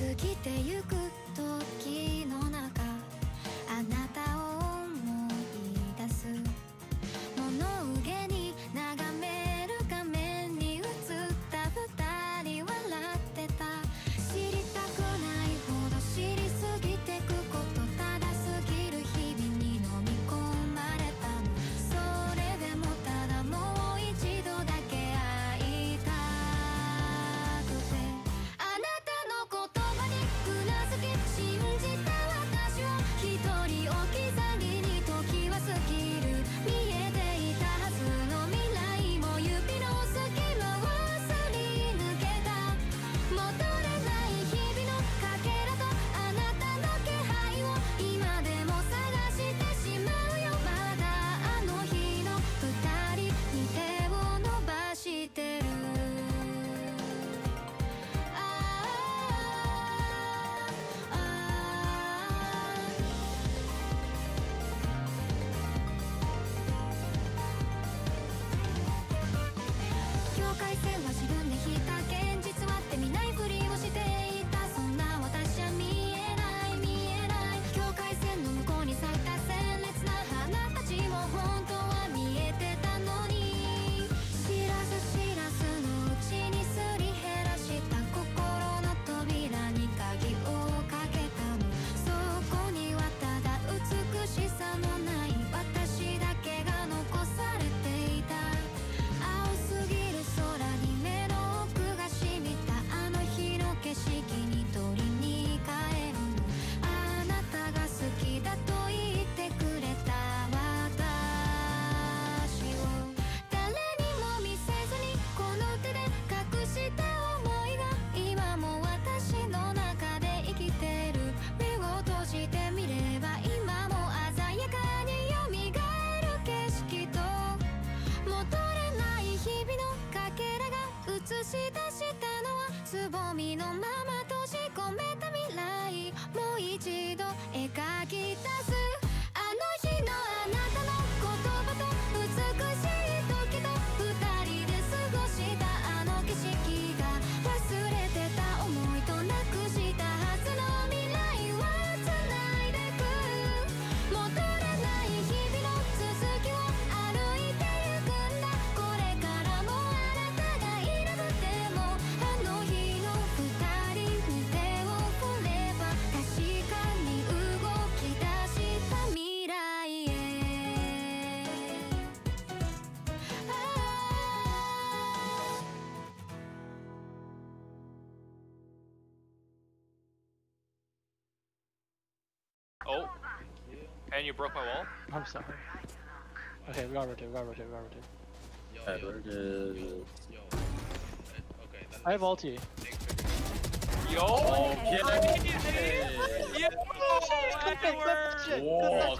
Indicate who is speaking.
Speaker 1: 過ぎてゆく時の中したのはつぼみのまま閉じ込めた未来。もう一度描きたい。
Speaker 2: Oh. And you broke my wall?
Speaker 3: I'm sorry. Okay, we gotta rotate, we gotta rotate, we gotta rotate.
Speaker 4: Yo,
Speaker 5: yeah,
Speaker 4: yo, yo, yo. Okay,
Speaker 3: I have ulti.
Speaker 2: Yo!
Speaker 5: Oh,
Speaker 2: yeah. Yeah.
Speaker 5: Yeah. Yeah. Yeah. Yeah. Yeah. Yeah. Yeah.